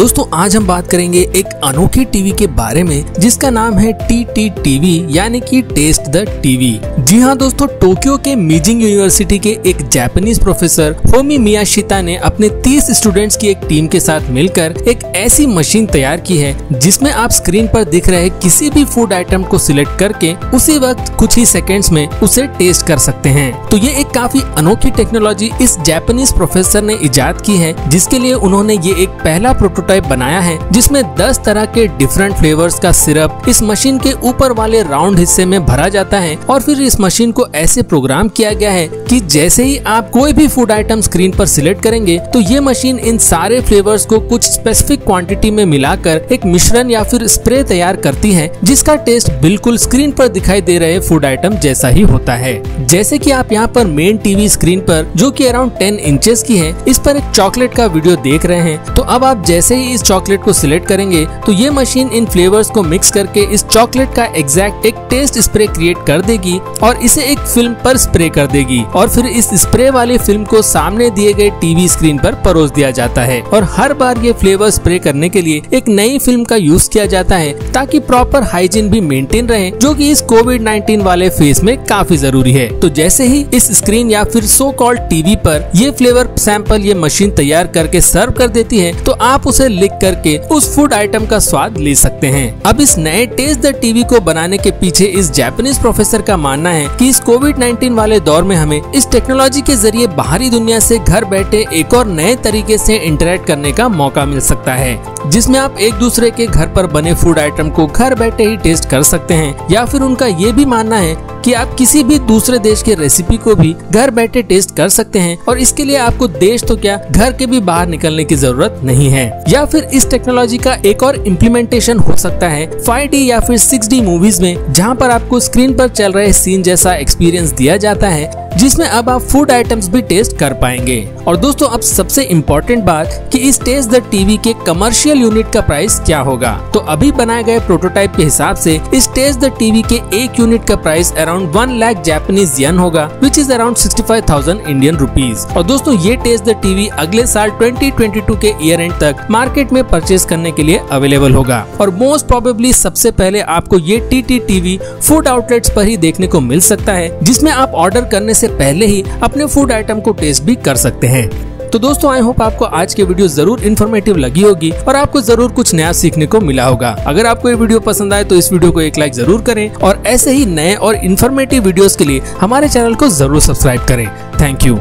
दोस्तों, आज हम बात करेंगे एक अनोखी टीवी के बारे में, जिसका नाम है टी टी टीवी यानी कि टेस्ट द टीवी जी हाँ दोस्तों टोक्यो के मीजिंग यूनिवर्सिटी के एक जापानीज प्रोफेसर होमी मियाशिता ने अपने 30 स्टूडेंट्स की एक टीम के साथ मिलकर एक ऐसी मशीन तैयार की है, जिसमें आप स्क्रीन पर दिख रहे किसी भी फ़ूड आइटम को सिलेक्ट करके उसी वक्त कुछ ही सेकेंड्स में उसे टेस्ट कर सकते हैं। तो ये एक काफ़ी अनोखी टेक्नोलॉजी इस जापानीज प्रोफेसर ने इजाद की है, जिसके लिए उन्होंने ये एक पहला प्रोटोटाइप बनाया है, जिसमें 10 तरह के डिफरेंट फ्लेवर्स का सिरप इस मशीन के ऊपर वाले राउंड हिस्से में भरा जाता है और फिर इस मशीन को ऐसे प्रोग्राम किया गया है कि जैसे ही आप कोई भी फ़ूड आइटम स्क्रीन पर सिलेक्ट करेंगे तो ये मशीन इन सारे फ्लेवर्स को कुछ स्पेसिफिक क्वांटिटी में मिलाकर एक मिश्रण या फिर स्प्रे तैयार करती है, जिसका टेस्ट बिल्कुल स्क्रीन पर दिखाई दे रहे फ़ूड आइटम जैसा ही होता है। जैसे कि आप यहाँ पर मेन टीवी स्क्रीन पर, जो कि अराउंड 10 इंचेस की है, इस पर एक चॉकलेट का वीडियो देख रहे हैं। तो अब आप जैसे ही इस चॉकलेट को सिलेक्ट करेंगे तो ये मशीन इन फ्लेवर्स को मिक्स करके इस चॉकलेट का एग्जैक्ट एक टेस्ट स्प्रे क्रिएट कर देगी और इसे एक फ़िल्म पर स्प्रे कर देगी। और फिर इस स्प्रे वाली फ़िल्म को सामने दिए गए टीवी स्क्रीन पर परोस दिया जाता है। और हर बार ये फ्लेवर स्प्रे करने के लिए एक नई फ़िल्म का यूज़ किया जाता है, ताकि प्रॉपर हाइजीन भी मेंटेन रहे, जो कि इस कोविड 19 वाले फ़ेज़ में काफ़ी ज़रूरी है। तो जैसे ही इस स्क्रीन या फिर सो कॉल्ड टीवी पर ये फ्लेवर सैंपल ये मशीन तैयार करके सर्व कर देती है तो आप उसे लिख करके उस फ़ूड आइटम का स्वाद ले सकते हैं। अब इस नए टेस्ट द टीवी को बनाने के पीछे इस जापानीज प्रोफेसर का मानना है कि इस कोविड 19 वाले दौर में हमें इस टेक्नोलॉजी के ज़रिए बाहरी दुनिया से घर बैठे एक और नए तरीके से इंटरेक्ट करने का मौका मिल सकता है, जिसमें आप एक दूसरे के घर पर बने फ़ूड आइटम को घर बैठे ही टेस्ट कर सकते हैं, या फिर उनका ये भी मानना है कि आप किसी भी दूसरे देश के रेसिपी को भी घर बैठे टेस्ट कर सकते हैं और इसके लिए आपको देश तो क्या घर के भी बाहर निकलने की ज़रूरत नहीं है। या फिर इस टेक्नोलॉजी का एक और इम्प्लीमेंटेशन हो सकता है 5D या फिर 6D मूवीज़ में, जहाँ पर आपको स्क्रीन आरोप चल रहे सीन जैसा एक्सपीरियंस दिया जाता है जिसमें अब आप फ़ूड आइटम्स भी टेस्ट कर पाएँगे। और दोस्तों, अब सबसे इम्पोर्टेंट बात कि इस टेस्ट द टीवी के कमर्शियल यूनिट का प्राइस क्या होगा। तो अभी बनाए गए प्रोटोटाइप के हिसाब से इस टेस्ट द टीवी के एक यूनिट का price around one lakh Japanese yen होगा which is around sixty five thousand Indian rupees और दोस्तों, ये टेस्ट द टीवी अगले साल ट्वेंटी ट्वेंटी टू के ईयर एंड तक मार्केट में परचेज करने के लिए अवेलेबल होगा। और मोस्ट प्रोबेबली सबसे पहले आपको ये T T TV food outlets पर ही देखने को मिल सकता है, जिसमें आप ऑर्डर करने से पहले ही अपने फ़ूड आइटम को टेस्ट भी कर सकते हैं। तो दोस्तों आई होप आपको आज की वीडियो ज़रूर इन्फॉर्मेटिव लगी होगी और आपको ज़रूर कुछ नया सीखने को मिला होगा। अगर आपको ये वीडियो पसंद आए तो इस वीडियो को एक लाइक ज़रूर करें और ऐसे ही नए और इन्फॉर्मेटिव वीडियोस के लिए हमारे चैनल को ज़रूर सब्सक्राइब करें। Thank you